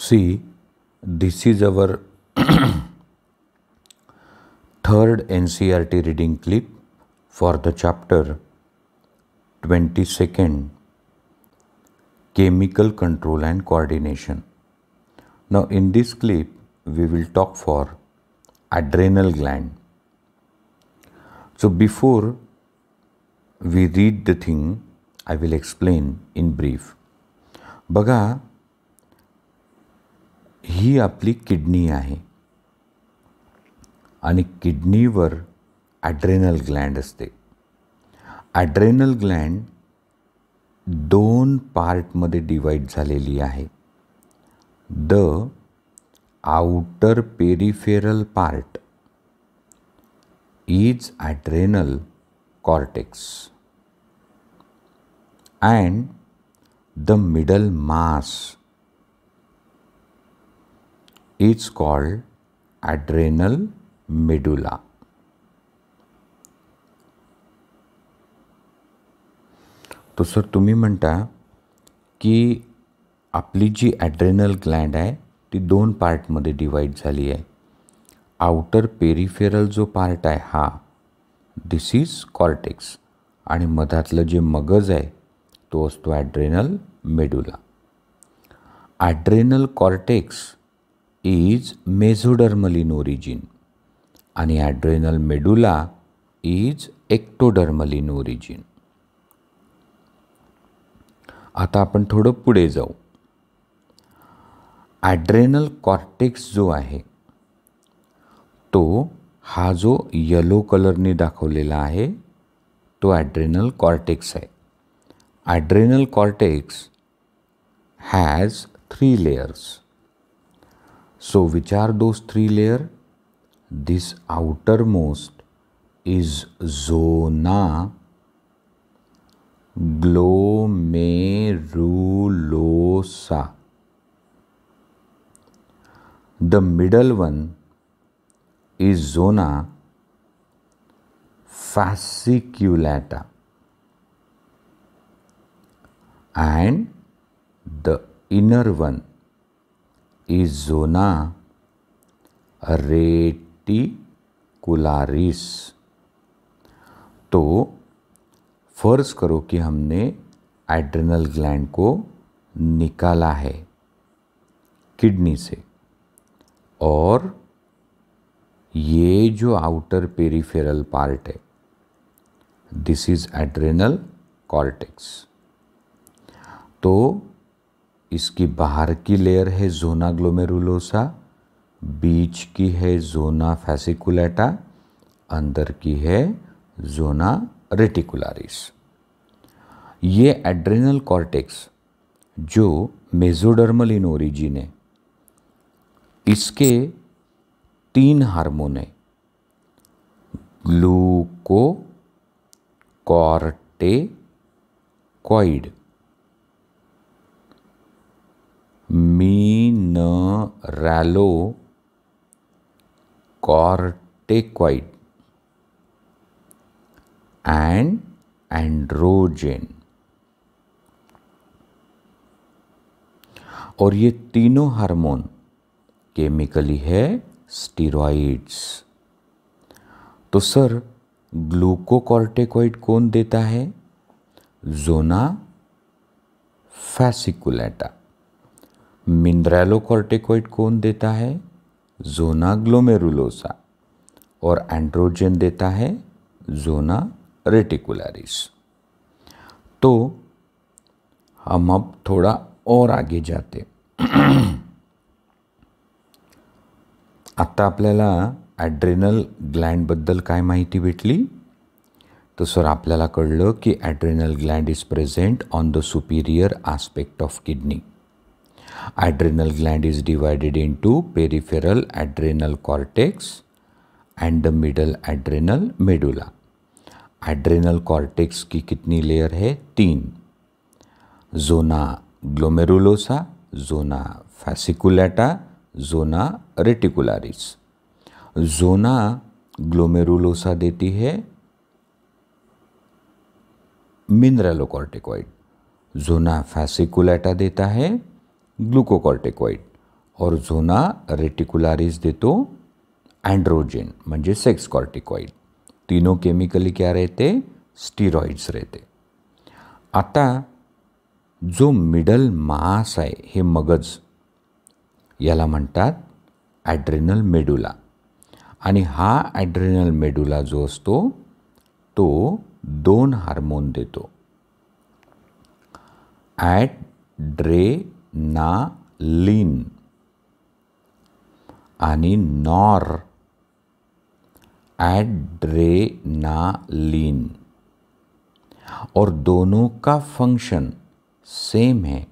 See, this is our third NCRT reading clip for the chapter 22nd Chemical Control and Coordination. Now, in this clip, we will talk for adrenal gland. So, before we read the thing, I will explain in brief. बघा ही आपली kidney आहे. आणि किडनीवर adrenal gland असते. Adrenal gland दोन पार्टमध्ये divide झालेली आहे. The outer peripheral part is adrenal cortex. And the middle mass is called adrenal medulla तो सर तुम्ही म्हणता की आपली जी ॲड्रेनल ग्लँड आहे ती दोन पार्टमध्ये डिवाईड झाली आहे. आउटर पेरिफेरल जो पार्ट आहे हा दिस इज कॉर्टेक्स आणि मधातलं जे मगज आहे तो असतो adrenal medulla adrenal cortex is mesodermal in origin आणि adrenal medulla is ectodermal in origin आता आपण थोडं पुढे जाऊ. ॲड्रेनल कॉर्टेक्स जो आहे तो हा जो येलो कलरने दाखवलेला आहे तो ॲड्रेनल कॉर्टेक्स आहे. Adrenal cortex has three layers So which are those three layer? This outermost is zona glomerulosa. The middle one is zona fasciculata and the inner one zona reticularis. तो फ़र्ज़ करो कि हमने adrenal gland को निकाला है kidney से और ये जो आउटर पेरिफेरल पार्ट है दिस इज़ एड्रेनल कॉर्टेक्स तो इसकी बाहर की लेयर है जोना ग्लोमेरुलोसा बीच की है जोना फैसिकुलेटा अंदर की है जोना रेटिकुलारिस ये एड्रेनल कॉर्टेक्स जो मेजोडर्मल इन ओरिजिन है, इसके तीन हार्मोन है। Glucocorticoid corticoid mineralocorticoid and androgen. और ये तीनों हार्मोन, केमिकली है, स्टीरॉइड्स। तो सर, ग्लूकोकॉर्टिकॉइड कौन देता है? जोना फैसिकुलेटा। मिनरलोकॉर्टिकॉइड कौन देता है? जोना ग्लोमेरुलोसा और एंड्रोजन देता है जोना रेटिकुलरिस तो हम अब थोड़ा और आगे जाते आत्ता आपल्याला ॲड्रेनल ग्लँडबद्दल काय माहिती भेटली? तर सर, आपल्याला कळलं की adrenal gland is present on the superior aspect of kidney. Gland is divided into peripheral adrenal cortex and the middle adrenal medulla adrenal cortex की कितनी लेयर है? तीन। Zona glomerulosa zona fasciculata zona reticularis zona glomerulosa देती है mineralocorticoid zona fasciculata देता है glucocorticoid. और zona reticularis देतो एंड्रोजेन म्हणजे सेक्स कॉर्टिकॉइड. तीनों केमिकली क्या रहते? स्टिरॉइड्स रहते. आता जो मिडल मास आहे हे मगज याला म्हणतात ॲड्रेनल मेडुला. आणि हा ॲड्रेनल मेडुला जो असतो तो दोन हार्मोन देतो. ॲड्रेनालिन आणि नॉर। एड्रेनालिन और दोनों का फ़ंक्शन सेम है।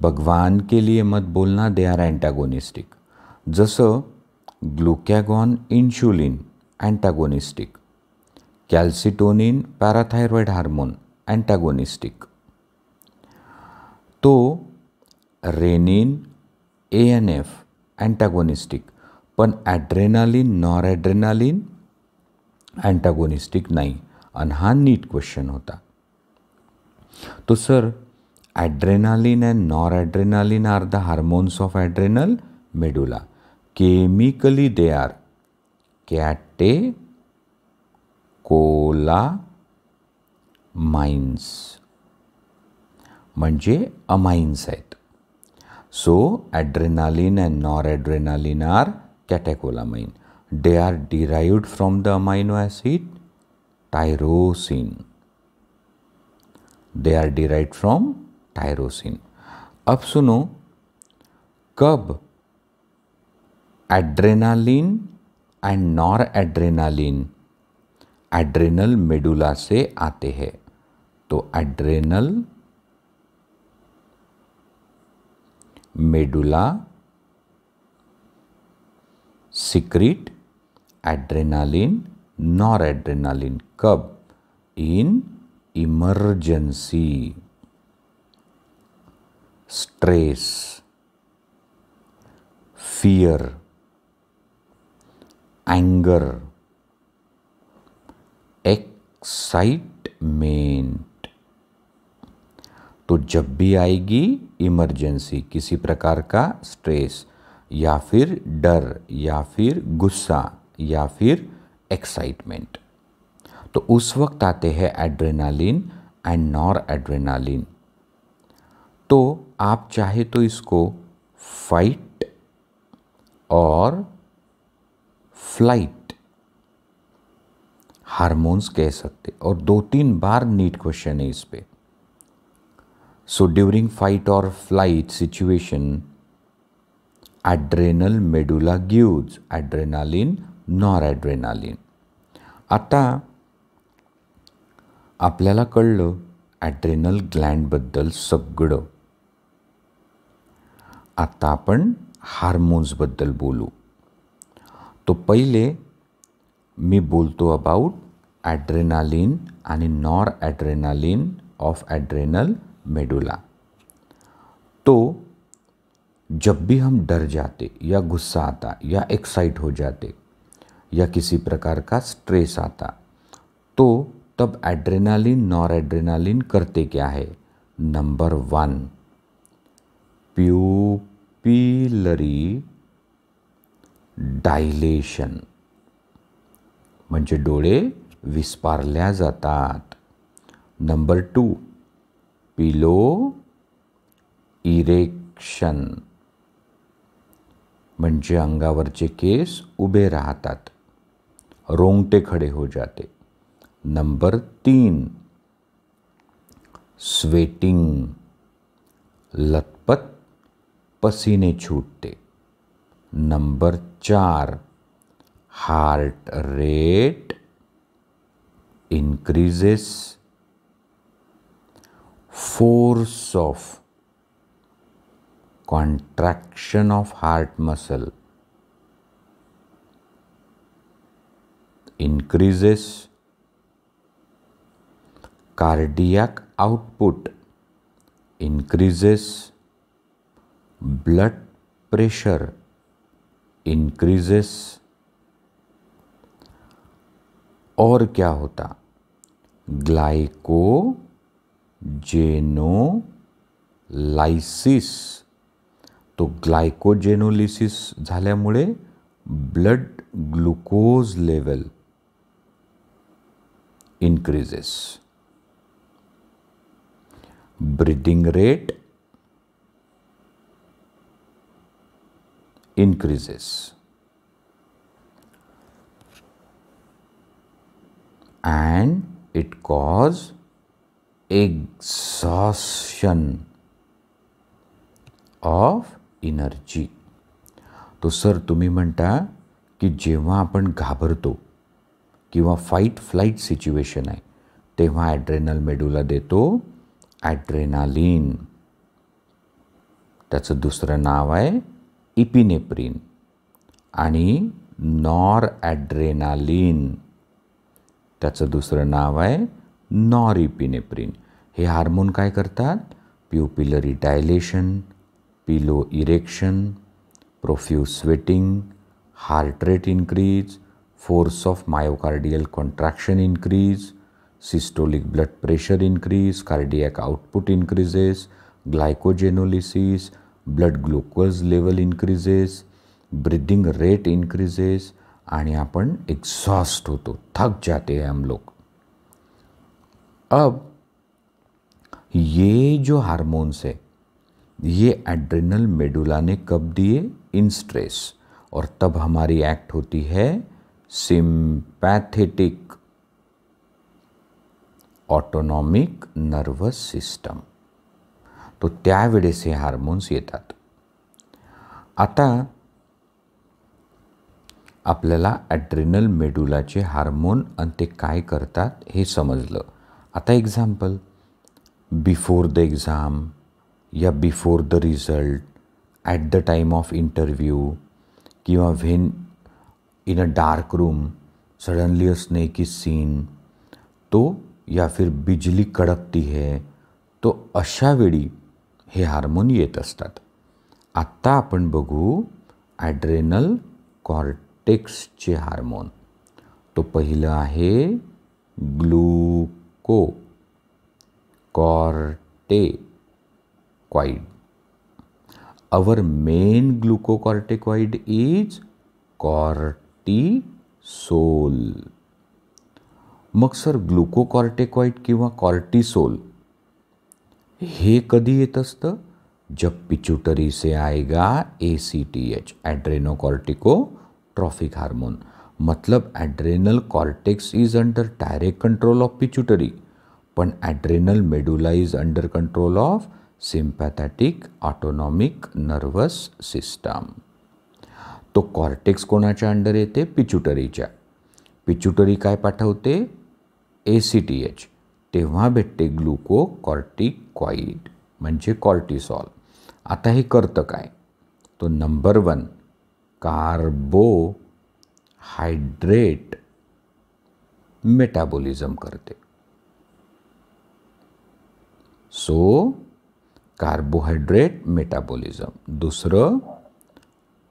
भगवान के लिए मत बोलना दे आर अँटॅगोनिस्टिक जसं glucagon insulin antagonistic calcitonin parathyroid hormone antagonistic तो renin A N F antagonistic पण ॲड्रेनालिन नॉर ॲड्रेनालिन अँटॅगोनिस्टिक नाही. आणि हा नीट क्वेश्चन होता. तो sir adrenaline and noradrenaline are the hormones of adrenal medulla chemically they are catecholamines म्हणजे amines आहेत. So adrenaline and noradrenaline are catecholamine they are derived from the amino acid tyrosine. They are derived from tyrosine. अब सुनो, कब adrenaline and noradrenaline adrenal medulla से आते हैं? तो adrenal medulla, secrete adrenaline, noradrenaline cup in emergency, stress, fear, anger, excitement. तो जब भी आएगी इमरजेंसी, किसी प्रकार का स्ट्रेस, या फिर डर, या फिर गुस्सा, या फिर एक्साइटमेंट तो उस वक्त आते हैं एड्रेनालिन एंड नॉर एड्रेनालिन तो आप चाहे तो इसको फाइट और फ़्लाइट हार्मोन्स कह सकते और दो तीन बार नीट क्वेश्चन है इस पे। So during fight or flight situation adrenal medulla gives adrenaline noradrenaline आता आपल्याला कळलं ॲड्रेनल ग्लँडबद्दल सगळं. आता आपण हार्मोन्सबद्दल बोलू. तो पहिले मी बोलतो अबाउट ॲड्रेनालिन आणि nor adrenaline of adrenal medulla. तो जब भी हम डर जाते या गुस्सा आता या एक्साइट हो जाते या किसी प्रकार का स्ट्रेस आता तो तब एड्रेनालिन नॉर एड्रेनालिन करते क्या है? नंबर वन प्यूपिलरी डायलेशन म्हणजे डोळे विस्पारल्या जातात. Number two piloerection. म्हणजे अंगावरचे केस उभे राहतात. रोंगटे खडे हो जाते. नंबर तीन. स्वेटिंग. लतपत पसीने छूटते. नंबर चार. Heart rate increases force of contraction of heart muscle increases cardiac output increases blood pressure increases और क्या होता? ग्लाइको जेनोलाइसिस तो glycogenolysis blood glucose level increases breathing rate increases and it cause exhaustion of energy तो sir तुम्ही म्हणता की जेव्हा आपण घाबरतो किंवा फाईट फ्लाईट सिच्युएशन आहे तेव्हा ॲड्रेनल मेडूला देतो ॲड्रेनालिन त्याचं दुसरं नाव आहे इपिनेप्रिन आणि नॉर ॲड्रेनालिन त्याचं दुसरं नाव आहे नॉर इपिनेप्रिन हे हार्मोन का करता pupillary dilation piloerection profuse sweating heart rate increase force of myocardial contraction increase systolic blood pressure increase cardiac output increases glycogenolysis blood glucose level increases breathing rate increases आणि आपण exhaust होतो. थक जाते हम लोक. अब ये जो हार्मोन्स है, ये एड्रिनल मेडुला ने कब दिए? In stress. और तब हमारी एक्ट होती है सिंपैथेटिक, ऑटोनॉमिक नर्वस सिस्टम। तो त्यावेळेस हे हार्मोन्स येतात आता आपल्याला ॲड्रिनल मेडुलाचे हार्मोन आणि ते काय करतात हे समजलं। आता एक्झाम्पल। बिफोर द एक्झाम या before the result at the time of interview किंवा when in a dark room suddenly a snake is seen तो या फिर बिजली कडकती है तो अशा वेळी हे हार्मोन येत असतात. आत्ता आपण बघू ॲड्रेनल कॉर्टेक्सचे हार्मोन. तो पहिलं आहे glucocorticoid our main glucocorticoid is cort cortisol mug sir glucocorticoid किंवा कॉर्टिसोल हे कधी येत असतं? जब पिच्युटरी से आएगा A C T H adrenocorticotrophic hormone मतलब adrenal cortex is under direct control of pituitary पण adrenal medulla is under control of sympathetic autonomic nervous system. तो कॉर्टेक्स कोणाच्या अंडर येते? पिच्युटरीच्या. पिच्युटरी काय पाठवते? A C T H. तेव्हा भेटते ग्लुको कॉर्टिकॉइड म्हणजे कॉर्टिसॉल. आता हे करतं काय? तो number one carbohydrate metabolism करते. सो कार्बोहायड्रेट मेटाबॉलिझम दुसरं,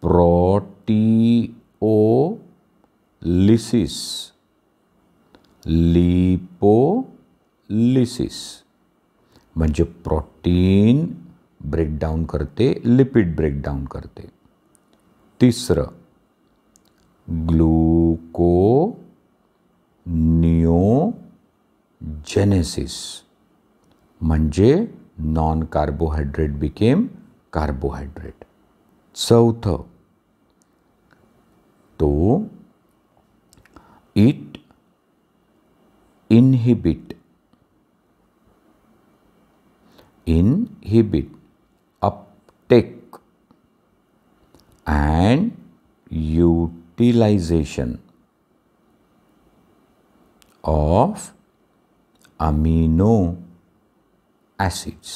प्रोटीओलिसिस। लिपोलिसिस। म्हणजे प्रोटीन ब्रेकडाऊन करते, लिपिड ब्रेकडाऊन करते। तिसरं ग्लुको निओजेनेसिस म्हणजे नॉन कार्बोहायड्रेट बिकेम कार्बोहायड्रेट चौथं तो it inhibit inhibit uptake and utilization of amino acids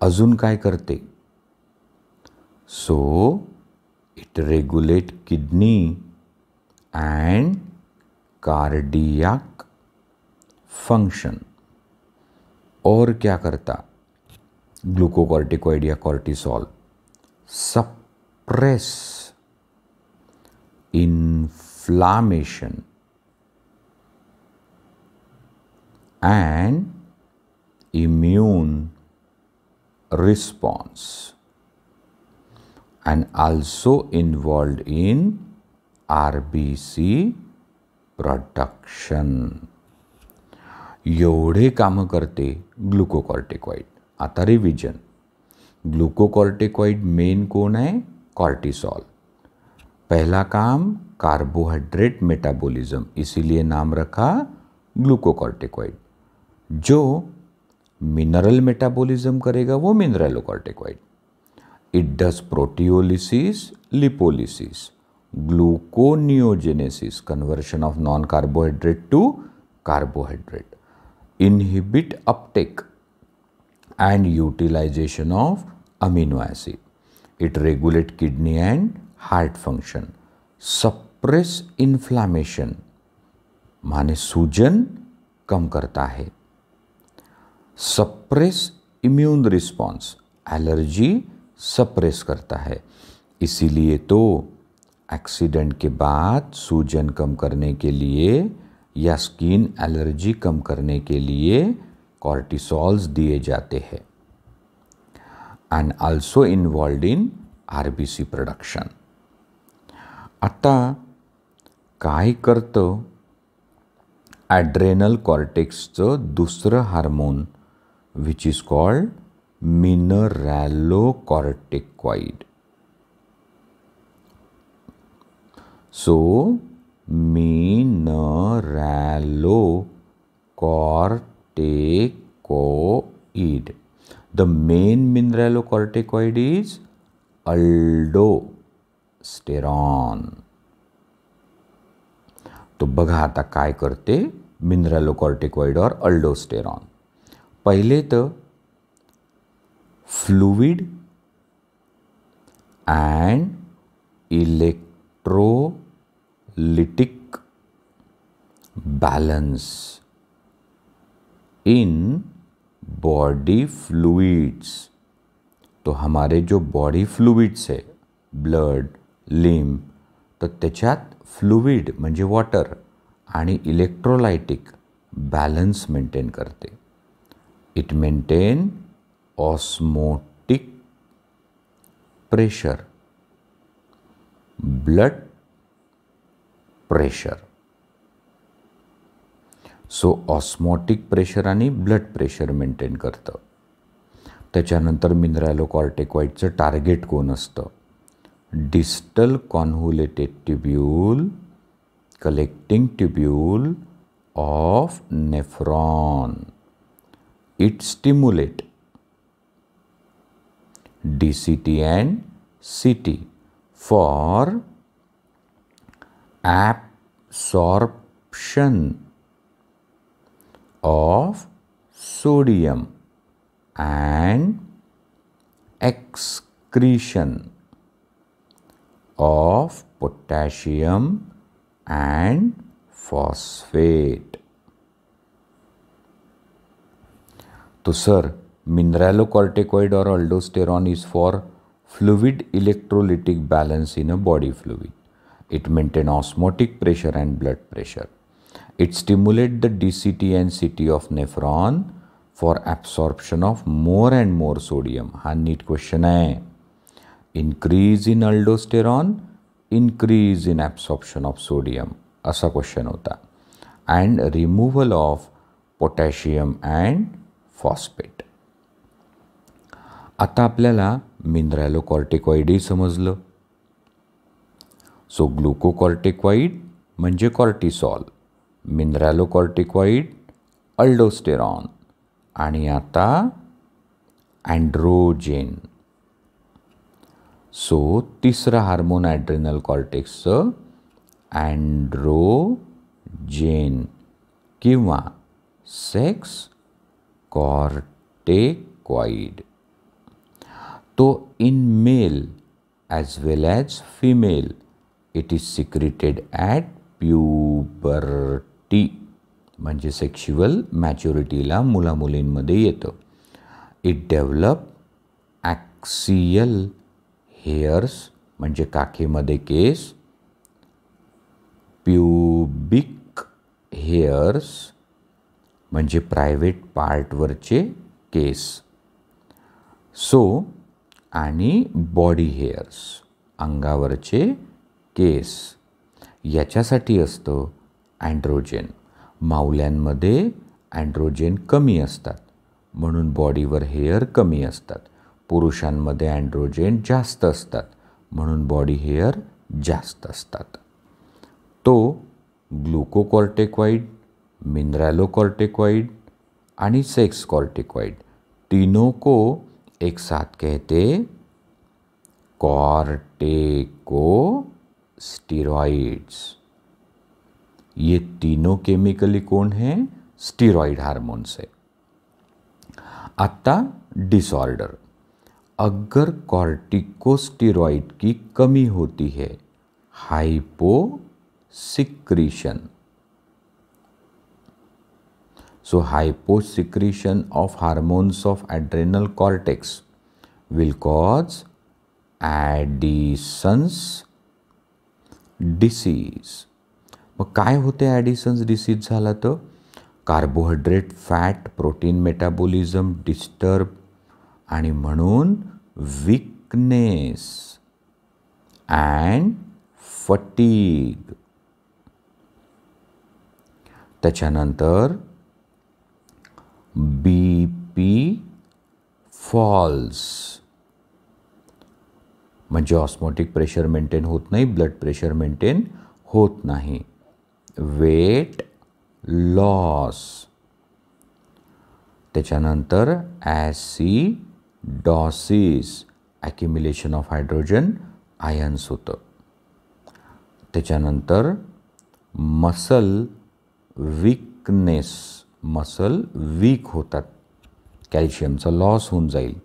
अजुन काय करते? So it regulate kidney and cardiac function और क्या करता? ग्लुकोकॉर्टिकॉइडिया cortisol suppress inflammation and immune response involved in R B C production एवढे कामं करते ग्लुकोकॉर्टिकॉइड आता रिव्हिजन ग्लुकोकॉर्टिकॉइड मेन कोण आहे? कॉर्टिसॉल पहला काम कार्बोहाइड्रेट मेटाबॉलिज्म इसीलिए नाम रखा ग्लूकोकॉर्टिकॉइड जो मिनरल मेटाबोलिज्म करेगा वो mineralocorticoid it does proteolysis lipolysis gluconeogenesis conversion of non carbohydrate to carbohydrate inhibit uptake and utilization of amino acid it regulate kidney and heart function suppress inflammation माने सूजन कम करता है। Suppress immune response allergy suppress करता है। इसीलिए तो accident के बाद सूजन कम करने के लिए या स्किन एलर्जी कम करने के लिए कॉर्टिसॉल्स दिए जाते हैं। And also involve in R B C production आता काय करतं? ॲड्रेनल कॉर्टेक्सचं दुसरं hormone is called mineralocorticoid so mineralocorticoid. The main mineralocorticoid is aldosterone. तो बघा आता काय करते मिनरलोकॉर्टिकॉइड और अल्डोस्टेरॉन पहिले तर fluid and electrolytic balance in body fluids तो हमारे जो बॉडी फ्लुइड्स आहे ब्लड लिम तर त्याच्यात फ्लुइड म्हणजे वॉटर आणि इलेक्ट्रोलायटिक बॅलन्स मेंटेन करते. It maintain osmotic pressure blood pressure so osmotic pressure आणि ब्लड प्रेशर मेंटेन करतं. त्याच्यानंतर मिनरॅलोकॉर्टिकॉइडचं टार्गेट कोण असतं? Distal convoluted tubule collecting tubule of nephron it stimulate DCT and CT for absorption of sodium and excretion of potassium and phosphate. तो sir mineralocorticoid और aldosterone is for fluid electrolytic balance in a body fluid it maintain osmotic pressure and blood pressure it stimulate the D C T and C T of nephron for absorption of more and more sodium हा NEET question है. Increase in aldosterone increase in absorption of sodium असा question होता. And removal of potassium and phosphate. आता आपल्याला मिनरॅलोकॉर्टिकॉइडही समजलं. सो ग्लुकोकॉर्टिकॉइड म्हणजे cortisol मिनरॅलोकॉर्टिकॉइड aldosterone आणि आता अँड्रोजेन. सो तिसरं हार्मोन ॲड्रेनल कॉर्टेक्सचं अँड्रोजेन किंवा सेक्स कॉर्टेकॉइड तो in male as well as female it is secreted at puberty म्हणजे सेक्शुअल मॅच्युरिटीला मुलामुलींमध्ये येतं. इट डेव्हलप ॲक्सियल हेअर्स म्हणजे काखेमध्ये केस प्युबिक हेअर्स म्हणजे प्रायव्हेट पार्टवरचे केस. सो आणि बॉडी हेअर्स अंगावरचे केस. याच्यासाठी असतं अँड्रोजेन. मावल्यांमध्ये अँड्रोजेन कमी असतात. म्हणून बॉडीवर हेअर कमी असतात. पुरुषांमध्ये अँड्रोजेन जास्त असतात. म्हणून बॉडी हेअर जास्त असतात. तो ग्लुकोकॉर्टेक्वाईड मिनरॅलोकॉर्टेक्वाईड आणि सेक्स कॉर्टेक्वाइड तीनों को एक साथ कहते स्टीरॉइड्स ये तीनों केमिकली कौन हैं? स्टीरॉइड हार्मोन्स है आता डिसऑर्डर। अगर कॉर्टिकोस्टीरॉइड की कमी होती है, hyposecretion. So hyposecretion of hormones of adrenal cortex will cause Addison's disease मग काय होते ॲडिसन्स डिसीज झाला तर? Carbohydrate fat protein metabolism disturb आणि म्हणून विकनेस अँड फटीग त्याच्यानंतर पी फॉल्स म्हणजे ऑस्मोटिक प्रेशर मेंटेन होत नाही ब्लड प्रेशर मेंटेन होत नाही. वेट लॉस त्याच्यानंतर acidosis accumulation of hydrogen ions होतं. त्याच्यानंतर मसल विकनेस मसल वीक होतात. कॅल्शियमचा लॉस होऊन जाईल.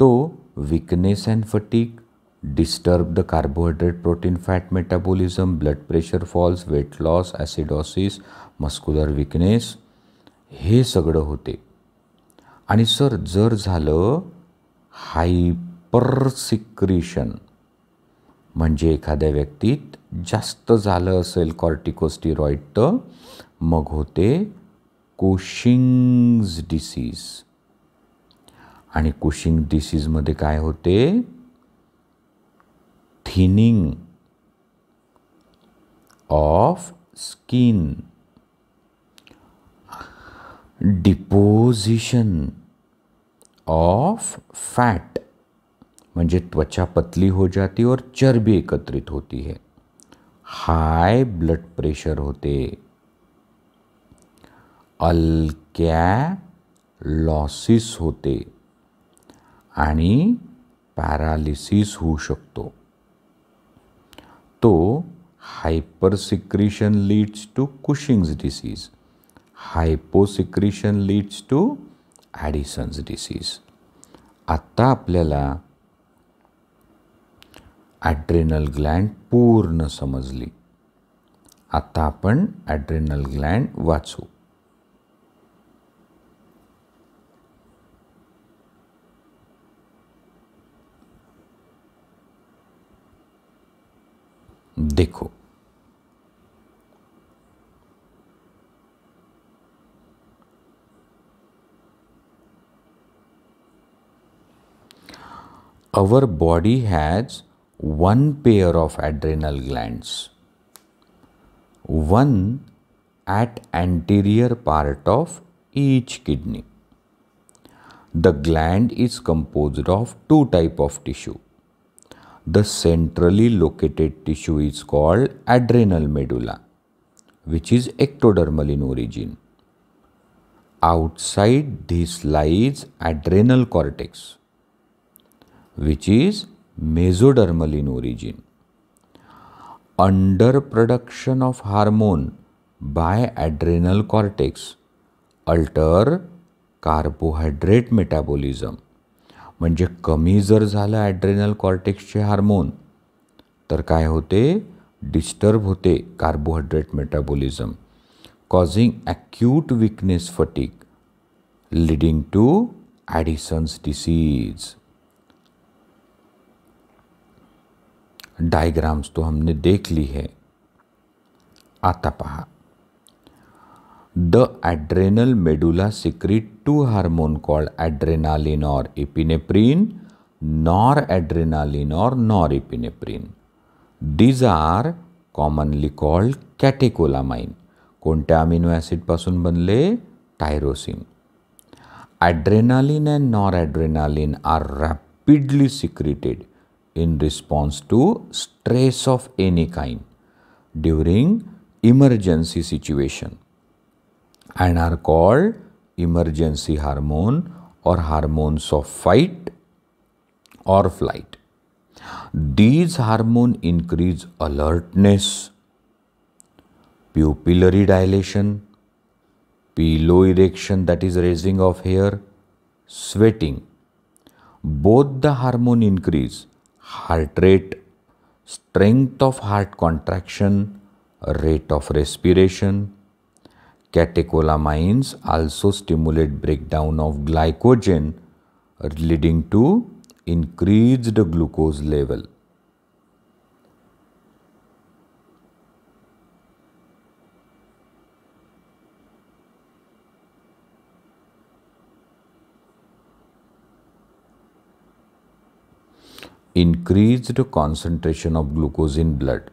तो weakness and fatigue disturb the carbohydrate protein fat metabolism blood pressure falls weight loss acidosis muscular weakness हे सगळं होते. आणि सर जर झालं हायपरसिक्रिशन म्हणजे एखाद्या व्यक्तीत जास्त झालं असेल कॉर्टिकोस्टिरॉइड तर मग होते कोशिंग्ज डिसीज आणि कुशिंग डिसीजमध्ये काय होते? Thinning of skin deposition of fat म्हणजे त्वचा पतली हो जाती और चर्बी एकत्रित होती है. हाय ब्लड प्रेशर होते. अलक्या लॉसिस होते आणि पॅरालिसिस होऊ शकतो. तो hypersecretion leads to Cushing's disease. Hyposecretion leads to Addison's disease. आत्ता आपल्याला ॲड्रेनल ग्लँड पूर्ण समजली. आता आपण ॲड्रेनल ग्लँड वाचू. देखो। Our body has one pair of adrenal glands one at anterior part of each kidney. The gland is composed of two type of tissue the centrally located tissue is called adrenal medulla, which is ectodermal in origin. Outside this lies adrenal cortex, which is mesodermal in origin. Under production of hormone by adrenal cortex alter carbohydrate metabolism म्हणजे कमी जर झालं adrenal कॉर्टेक्सचे hormone तर काय होते? Disturb होते carbohydrate metabolism causing acute weakness fatigue leading to Addison's disease diagrams तो हमने देख ली है। आता पहा। The adrenal medulla secrete two hormone called adrenaline or epinephrine noradrenaline or norepinephrine. These are commonly called catecholamine. कोणत्या अमिनो ॲसिडपासून बनले tyrosine adrenaline and noradrenaline are rapidly secreted in response to stress of any kind during emergency situation and are called emergency hormone or hormones of fight or flight. These hormones increase alertness, pupillary dilation, piloerection that is raising of hair, sweating. Both the hormone increase heart rate, strength of heart contraction, rate of respiration. Catecholamines also stimulate breakdown of glycogen leading to increased glucose level. increased concentration of glucose in blood.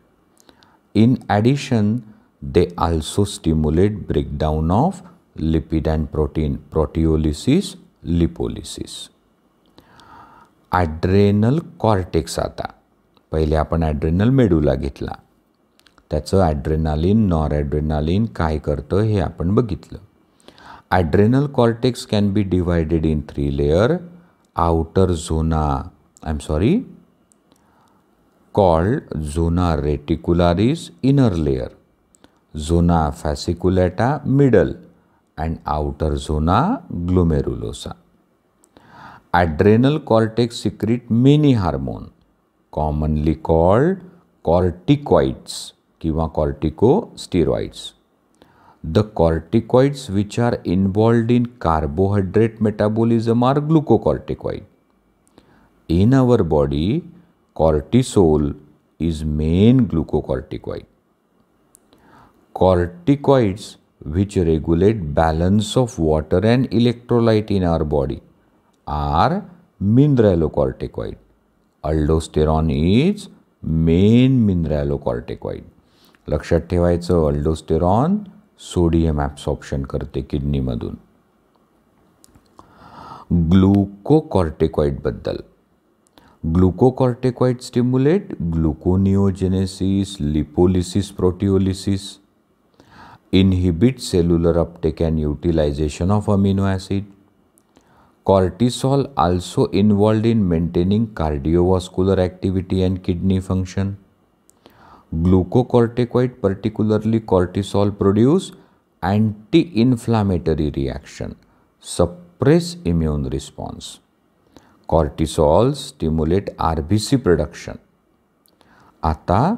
In addition, they also stimulate breakdown of lipid and protein proteolysis, lipolysis. Adrenal cortex आता पहिले आपण adrenal medulla घेतला त्याचं adrenaline nor adrenaline काय करतं हे आपण बघितलं adrenal cortex can be divided in three layer outer zona I am sorry called zona reticularis inner layer Zona fasciculata middle and outer zona glomerulosa adrenal cortex secrete many hormone commonly called corticoids किंवा corticosteroids. The corticoids which are involved in carbohydrate metabolism are glucocorticoid. In our body, cortisol is main glucocorticoid. Corticoids, which regulate balance of water and electrolyte in our body, are mineralocorticoid. Aldosterone is main mineralocorticoid लक्षात ठेवायचं aldosterone sodium absorption करते किडनीमधून ग्लुकोकॉर्टिकॉइडबद्दल glucocorticoid stimulate gluconeogenesis lipolysis proteolysis inhibit cellular uptake and utilization of amino acid Cortisol also involved in maintaining cardiovascular activity and kidney function. Glucocorticoid, particularly cortisol, produce anti-inflammatory reaction, suppress immune response. Cortisol stimulate RBC production. आता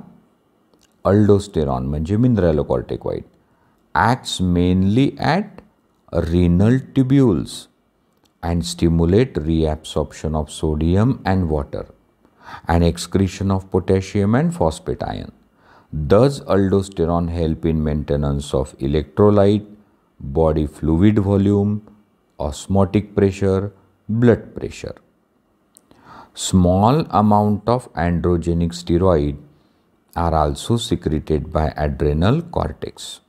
aldosterone म्हणजे मिनरॅलोकॉर्टिकॉइड acts mainly at renal tubules and stimulate reabsorption of sodium and water and excretion of potassium and phosphate ion. Does aldosterone help in maintenance of electrolyte, body fluid volume, osmotic pressure, blood pressure? Small amount of androgenic steroid are also secreted by adrenal cortex,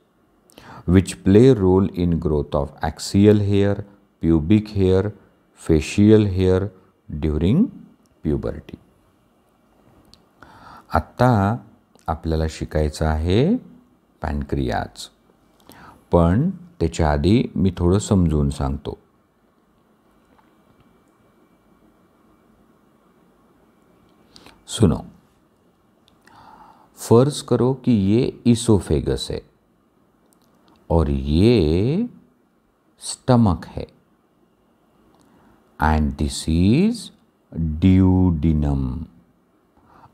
which play role in growth of axial hair, pubic hair, facial hair during puberty. आत्ता आपल्याला शिकायचं आहे pancreas पण त्याच्या आधी मी थोडं समजून सांगतो सुनो फर्ज करो कि ये इसोफेगस है और ये स्टमक है। And this is duodenum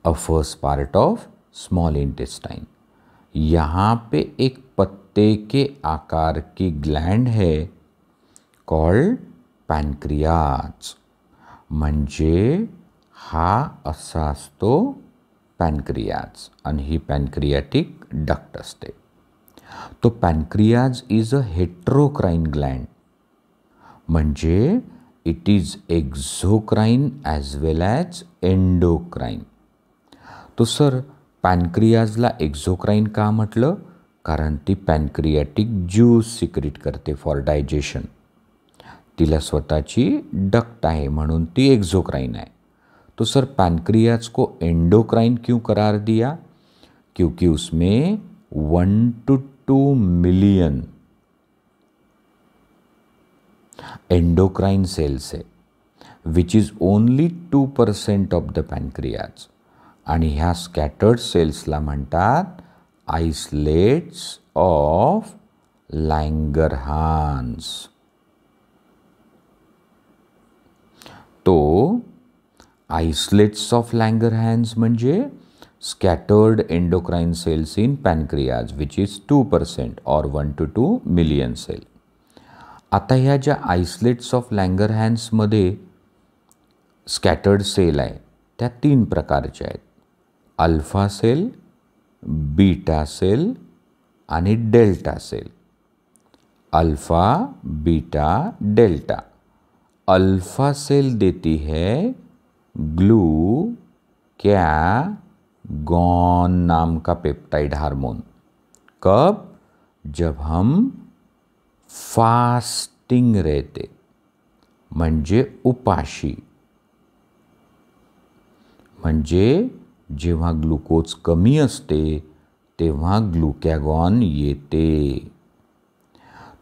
a first part of small intestine यहाँ पे एक पत्ते के आकार की ग्लैंड है कॉल्ड पॅनक्रियाज म्हणजे हा असा असतो पॅनक्रियाज ही पॅनक्रियाटिक डक्ट असते तो pancreas is a heterocrine gland. म्हणजे it is exocrine as well as endocrine. तो सर पॅनक्रियाजला एक्झोक्राईन का म्हटलं? कारण ती पॅनक्रियाटिक ज्यूस सिक्रिट करते फॉर डायजेशन. तिला स्वतःची डक्ट आहे म्हणून ती एक्झोक्राईन आहे. तो सर पैनक्रियाज को एंडोक्राइन क्यों करार दिया? क्योंकि उसमें one to two million endocrine cells है which is only two percent of the pancreas आणि ह्या स्कॅटर्ड सेल्सला आइसलेट्स ऑफ़ लँगरहान्स तो आइसलेट्स ऑफ़ लँगरहॅन्स म्हणजे scattered endocrine cells in pancreas which is two percent or one to two million cell आता ह्या ज्या islets of लँगर हॅन्समध्ये स्कॅटर्ड सेल आहे त्या तीन प्रकारच्या आहेत. अल्फा सेल बीटा सेल आणि delta cell alpha beta delta alpha cell देती है ग्लू क्या गॉन नाम का पेप्टाइड हार्मोन। कब? जब हम फास्टिंग रहते, म्हणजे उपाशी। म्हणजे जेव्हा ग्लुकोज कमी असते, तेव्हा ग्लुकॅगॉन येते।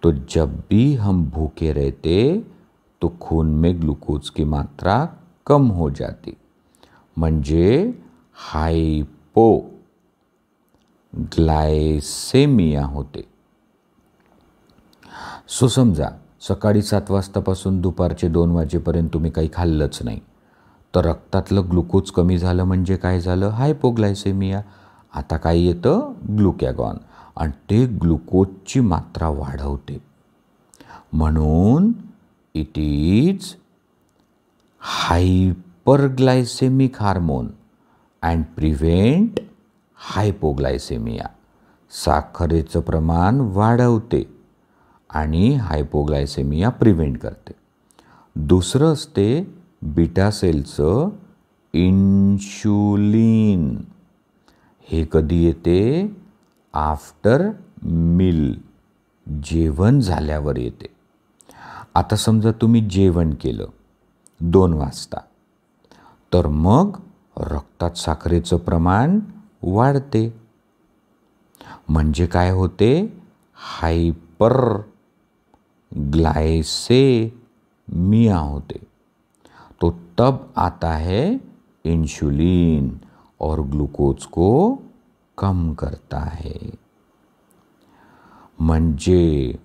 तो जब भी हम भूखे रहते तो खून में ग्लूकोज की मात्रा कम हो जाती। म्हणजे हायपो ग्लायसेमिया होते. सो समजा सकाळी सात वाजतापासून दुपारचे दोन वाजेपर्यंत तुम्ही काही खाल्लंच नाही. तर रक्तातलं ग्लुकोज कमी झालं म्हणजे काय झालं? हायपोग्लायसेमिया. आता काय येतं? ग्लुकॅगॉन. आणि ते ग्लुकोजची मात्रा वाढवते. म्हणून it is hyperglycaemic hormone and prevent hypoglycaemia. साखरेचं प्रमाण वाढवते आणि हायपोग्लायसेमिया प्रिव्हेंट करते. दुसरं असते बिटा सेलचं इन्शुलिन. हे कधी येते? After meal. जेवण झाल्यावर येते. आता समजा तुम्ही जेवण केलं दोन वाजता. तर मग रक्तात साखरेचं प्रमाण वाढते. म्हणजे काय होते? हायपर ग्लायसे मिया होते. तो तब आता है इंसुलिन और ग्लूकोज को कम करता है. म्हणजे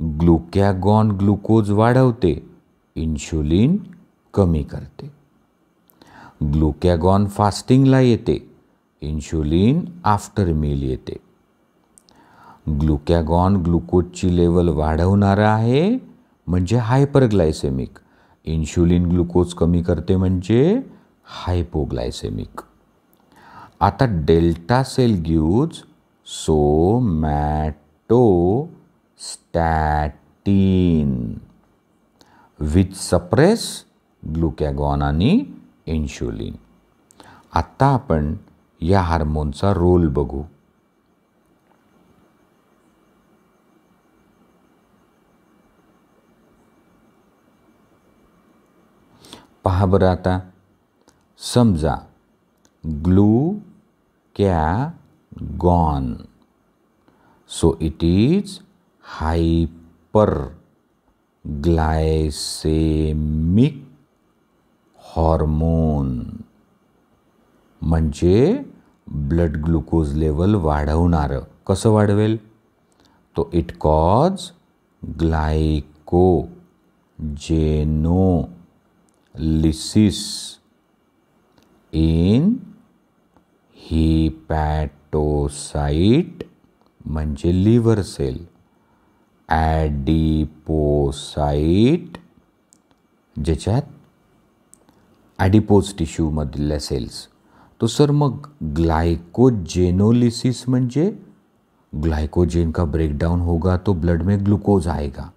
ग्लुकॅगॉन ग्लुकोज वाढवते इन्शुलिन कमी करते. ग्लुकॅगॉन फास्टिंगला येते इन्शुलिन आफ्टर मील येते. ग्लुकॅगॉन ग्लुकोजची लेवल वाढवणारं आहे म्हणजे हायपरग्लायसेमिक. इन्शुलिन ग्लुकोज कमी करते म्हणजे हायपोग्लायसेमिक. आता delta cell gives somatostatin with suppress glucagon आणि इन्शुलिन आत्ता आपण या हार्मोनचा रोल बघू. पहा बरं आता. समजा glucagon so it is hyperglycaemic hormone म्हणजे ब्लड ग्लुकोज लेवल वाढवणारं. कसं वाढवेल? तो इट कॉज ग्लायको जेनो लिसिस इन हिपॅटोसाईट म्हणजे लिव्हर सेल ॲडिपोसाईट ज्याच्यात ॲडिपोज टिश्यूमधल्या सेल्स तो सर मग ग्लायकोजेनोलिसिस म्हणजे ग्लायकोजेन का ब्रेकडाउन होगा तो ब्लड में ग्लूकोज आएगा.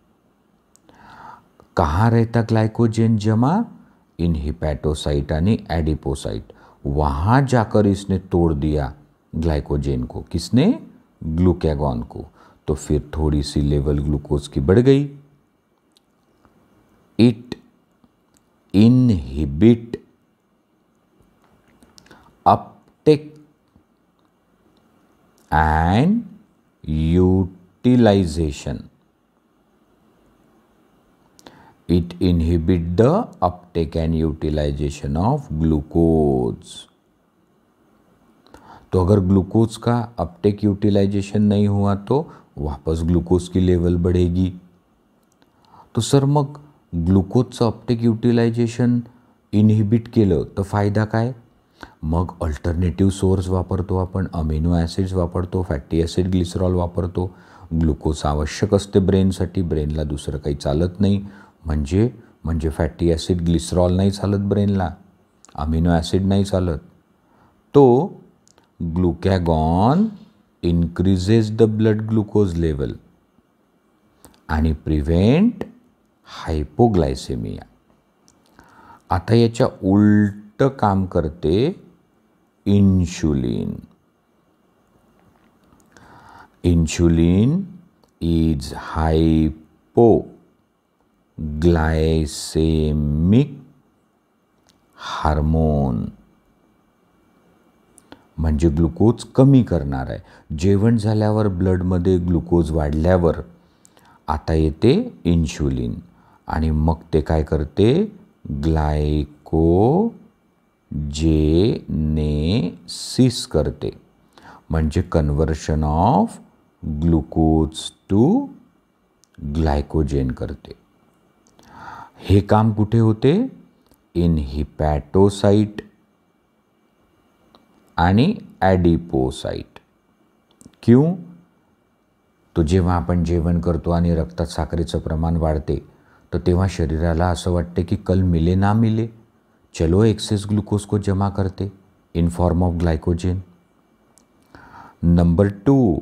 कहाँ रहता ग्लाइकोजेन जमा? इन हिपैटोसाइट यानी एडिपोसाइट वहाँ जाकर इसने तोड़ दिया ग्लाइकोजेन को. किसने? ग्लूकैगॉन को. तो फिर थोड़ी सी लेवल ग्लूकोज की बढ़ गई. It inhibit uptake and utilization. It inhibit the uptake and utilization of glucose. तो अगर ग्लूकोज का अपटेक यूटिलाइजेशन नहीं हुआ तो वापस ग्लूकोज की लेवल बढ़ेगी। तो सर मग ग्लुकोजचं ऑप्टिक युटिलायझेशन इनहिबिट केलं तर फायदा काय? मग अल्टरनेटिव्ह सोर्स वापरतो आपण अमिनो ॲसिड्स वापरतो फॅटी ॲसिड ग्लिसरॉल वापरतो. ग्लुकोज आवश्यक असते ब्रेनसाठी ब्रेनला दुसरं काही चालत नाही. म्हणजे म्हणजे फॅटी ॲसिड ग्लिसरॉल नाही चालत ब्रेनला अमिनो ॲसिड नाही चालत. तो glucagon increases the blood glucose level आणि प्रिव्हेंट हायपोग्लायसेमिया. आता याच्या उलटं काम करते insulin. Insulin is hypoglycemic hormone म्हणजे ग्लुकोज कमी करणार आहे. जेवण झाल्यावर ब्लडमध्ये ग्लुकोज वाढल्यावर आता येते इन्शुलिन आणि मग ते काय करते? ग्लायको जेनेसिस करते. म्हणजे conversion of glucose to glycogen करते. हे काम कुठे होते? इन हिपॅटोसाइट आणि ॲडिपोसाईट क्यों? तो जेव्हा आपण जेवण करतो आणि रक्तात साखरेचं प्रमाण वाढते तर तेव्हा शरीराला असं वाटते की कल मिले ना मिले. चलो एक्सेस ग्लुकोज को जमा करते. In form of glycogen number two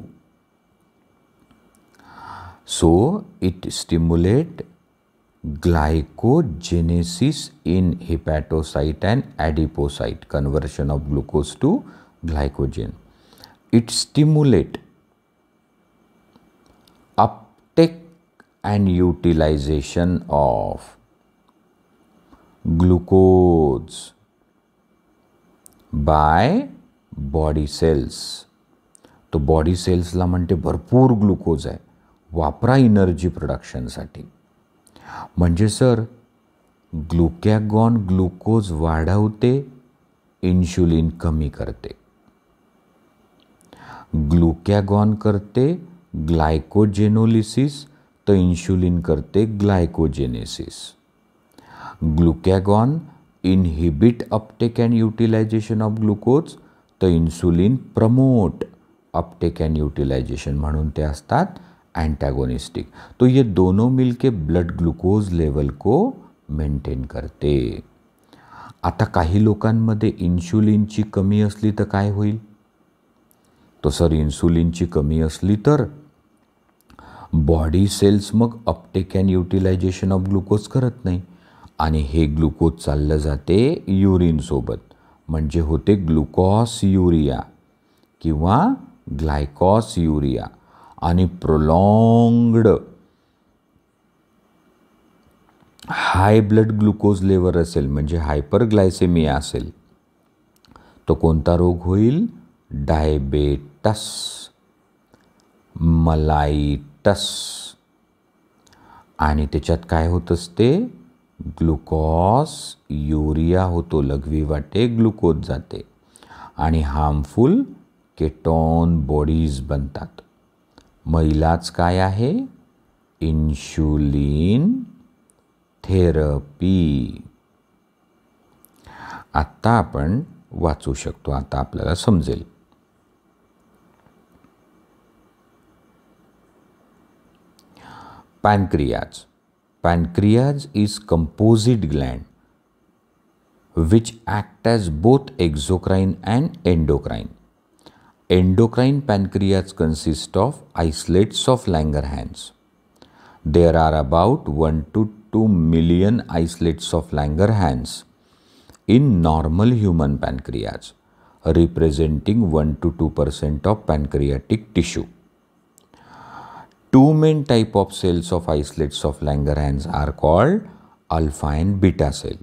so it stimulate glycogenesis in hepatocyte and adipocyte conversion of glucose to glycogen it stimulate uptake and utilization of glucose by body cells तो body सेल्सला म्हणते भरपूर glucose आहे. वापरा energy प्रोडक्शनसाठी म्हणजे sir glucagon glucose वाढवते insulin कमी करते. ग्लुकॅगॉन करते ग्लायकोजेनोलिसिस तर इन्शुलिन करते glycogenesis glucagon inhibit uptake and utilization of glucose तर insulin promote uptake and utilization म्हणून ते असतात अँटॅगोनिस्टिक तो ये दोनों मिलके ब्लड ग्लुकोज लेवल को मेंटेन करते. आता काही लोकांमध्ये इन्शुलिनची कमी असली तर काय होईल? तो सर इन्सुलिनची कमी असली तर body cells mug uptake and utilization of glucose करत नाही. आणि हे ग्लुकोज चाललं जाते युरिनसोबत म्हणजे होते ग्लुकॉस युरिया किंवा ग्लायकॉस युरिया. आणि prolonged high blood glucose level असेल म्हणजे हायपरग्लायसेमिया असेल तो कोणता रोग होईल? डायबेटस. मलाईट तस आणि त्याच्यात काय होत असते ग्लुकॉस युरिया होतो लघवी वाटे ग्लुकोज जाते. आणि हार्मफुल केटॉन बॉडीज बनतात. महिलाच काय आहे? Insulin therapy. आत्ता आपण वाचू शकतो आता आपल्याला समजेल. pancreas. Pancreas is composite gland which act as both exocrine and endocrine. Endocrine pancreas consist of islets of Langerhans. There are about 1 to 2 million islets of Langerhans in normal human pancreas, representing 1 to 2 percent of pancreatic tissue. Two main type of cells of islets of Langerhans are called alpha and beta cell.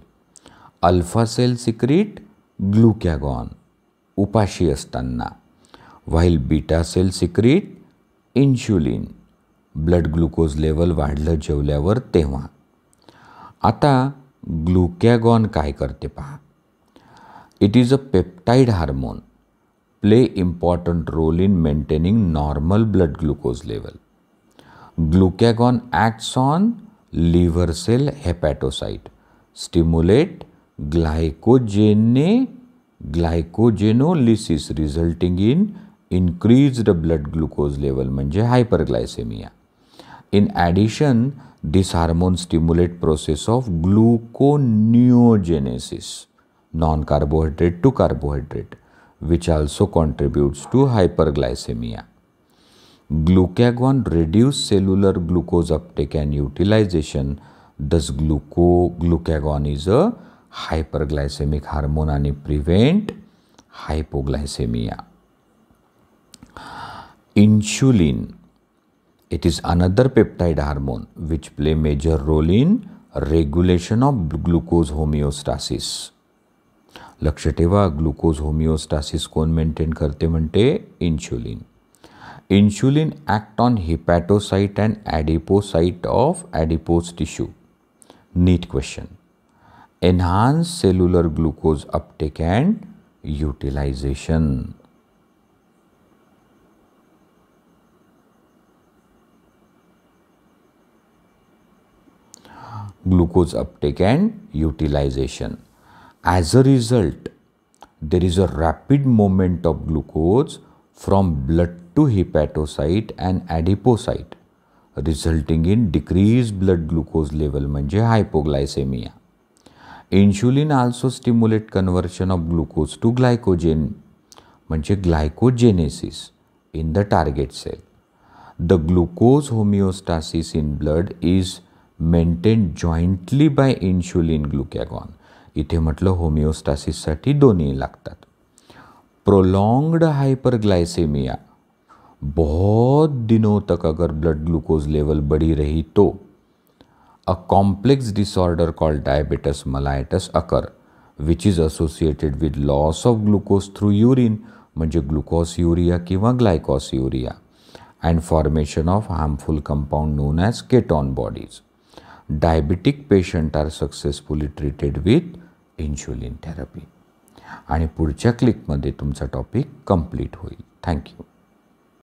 Alpha cell secrete glucagon उपाशी असताना while beta cell secrete insulin blood glucose level वाढलं जेवल्यावर तेव्हा. आता glucagon काय करते पहा. It is a peptide hormone play important role in maintaining normal blood glucose level glucagon acts on liver cell hepatocyte stimulate glycogen glycogenolysis resulting in increased blood glucose level म्हणजे in addition this hormone stimulate process of gluconeogenesis non carbohydrate to carbohydrate which also contributes to hyperglycemia. Glucagon reduce cellular glucose uptake and utilization. Thus, gluco glucagon is a hyperglycemic hormone and prevent hypoglycemia. Insulin, it is another peptide hormone which play major role in regulation of glucose homeostasis. लक्ष ठेवा glucose होमिओस्टासिस कोण maintain करते म्हणते insulin Insulin act on hepatocyte and adipocyte of adipose tissue. Neat question. Enhance cellular glucose uptake and utilization. Glucose uptake and utilization. As a result, there is a rapid movement of glucose from blood to hepatocyte and adipocyte resulting in decreased blood glucose level म्हणजे hypoglycemia. Insulin also stimulate conversion of glucose to glycogen म्हणजे glycogenesis in the target cell. The glucose homeostasis in blood is maintained jointly by insulin glucagon. इथे म्हटलं होमिओस्टासिससाठी दोन्ही लागतात prolonged hyperglycaemia बहुत दिनों तक अगर ब्लड ग्लूकोज लेवल बढ़ी रही तो a complex disorder called diabetes mellitus occur which is associated with loss of glucose through urine म्हणजे ग्लुकोज युरिया किंवा glycosuria and formation of harmful compound known as ketone bodies diabetic patient are successfully treated with insulin therapy आणि पुढच्या क्लिकमध्ये तुमचा topic complete होईल. Thank you.